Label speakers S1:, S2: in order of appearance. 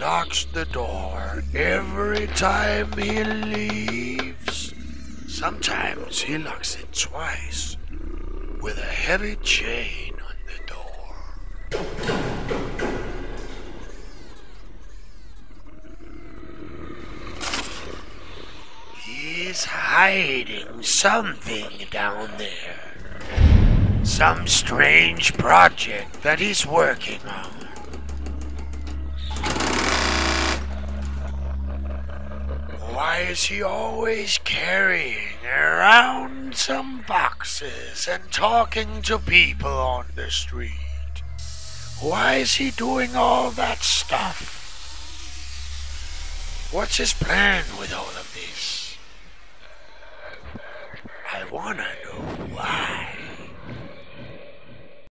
S1: locks the door every time he leaves. Sometimes he locks it twice with a heavy chain on the door. He's hiding something down there. Some strange project that he's working on. Why is he always carrying around some boxes and talking to people on the street? Why is he doing all that stuff? What's his plan with all of this? I wanna